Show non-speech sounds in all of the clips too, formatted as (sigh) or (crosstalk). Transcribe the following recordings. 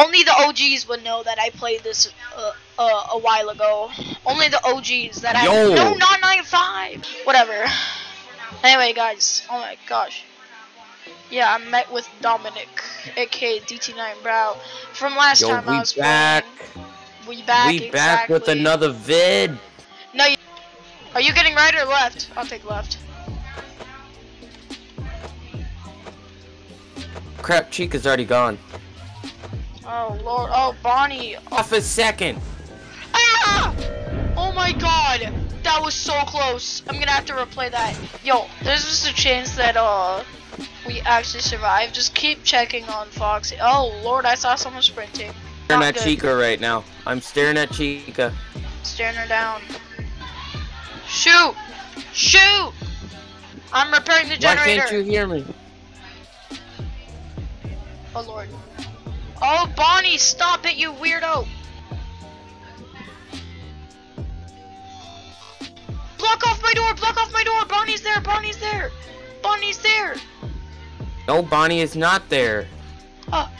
Only the OGs would know that I played this uh, uh, a while ago. Only the OGs that I Yo. no not 95. Whatever. Anyway, guys. Oh my gosh. Yeah, I met with Dominic, aka DT9 Brow, from last Yo, time I we was back. playing. We back. we back with another vid. No, you, are you getting right or left? I'll take left. Crap, Chica's already gone. Oh lord. Oh Bonnie. Off a second. ah! oh my god. That was so close. I'm gonna have to replay that. Yo, there's just a chance that uh we actually survive. Just keep checking on Foxy. Oh lord, I saw someone sprinting. Staring Not at good. Chica right now. I'm staring at Chica. Staring her down. Shoot! Shoot! I'm repairing the generator. Why can't you hear me? Oh lord. Oh Bonnie, stop it, you weirdo! Block off my door! Block off my door! Bonnie's there! Bonnie's there! Bonnie's there! No, Bonnie is not there. Oh,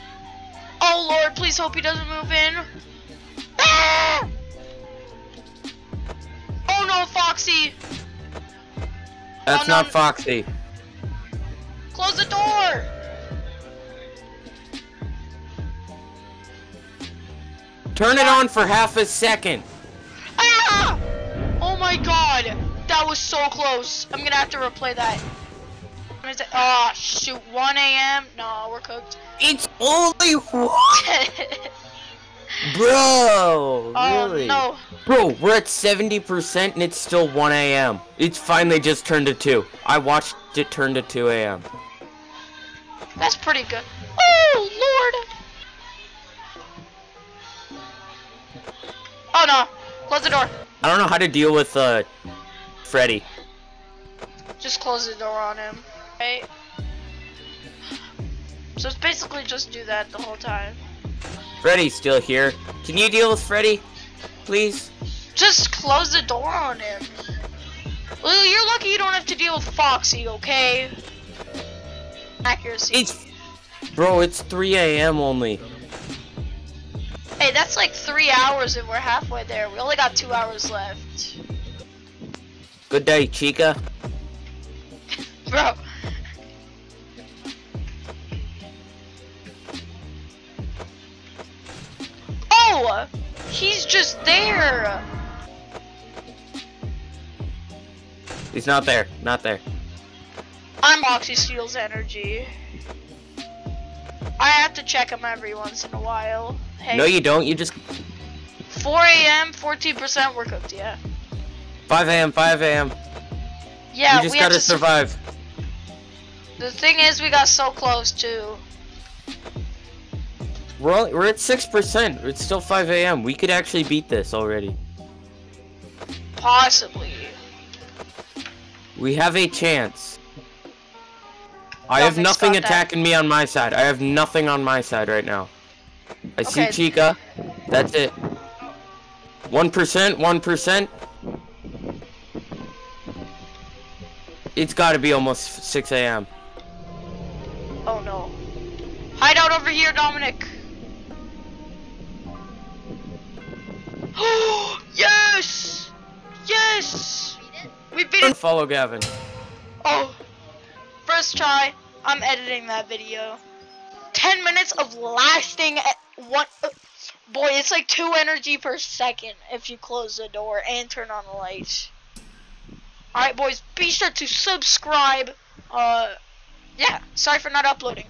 oh lord, please hope he doesn't move in. Ah! Oh no, Foxy! That's Oh, no. not Foxy. Turn it on for half a second. Ah! Oh my god! That was so close. I'm gonna have to replay that. What is it? Oh shoot, 1 a.m. No, we're cooked. It's only one. (laughs) Bro, oh really? no. Bro, we're at 70% and it's still 1 a.m. It's finally just turned to 2. I watched it turn to 2 a.m. That's pretty good. Oh lord! Oh no! Close the door. I don't know how to deal with, uh, Freddy. Just close the door on him. Right? So it's basically just do that the whole time. Freddy's still here. Can you deal with Freddy? Please? Just close the door on him. Well, you're lucky you don't have to deal with Foxy, okay? Accuracy. It's... Bro, it's 3 a.m. only. Hey, that's like three hours and we're halfway there. We only got two hours left. Good day, Chica. (laughs) Bro. Oh! He's just there! He's not there. Not there. I'm Foxy Steals Energy. I have to check them every once in a while. Hey, No, you don't. You just... 4 a.m., 14% we're cooked, yeah. 5 a.m., 5 a.m. Yeah, you just we gotta to sur- survive. The thing is, we got so close too. We're, only, we're at 6%. It's still 5 a.m. We could actually beat this already. Possibly. We have a chance. I have nothing stop that. attacking me on my side. I have nothing on my side right now. I see Chica. That's it. 1%, 1%. It's gotta be almost 6 a.m. Oh no. Hide out over here, Dominic. (gasps) yes! Yes! We beat it. Follow Gavin. Oh, first try. I'm editing that video. 10 minutes of lasting e- one. uh, boy, it's like 2 energy per second if you close the door and turn on the lights. Alright, boys, be sure to subscribe. Uh, yeah, sorry for not uploading.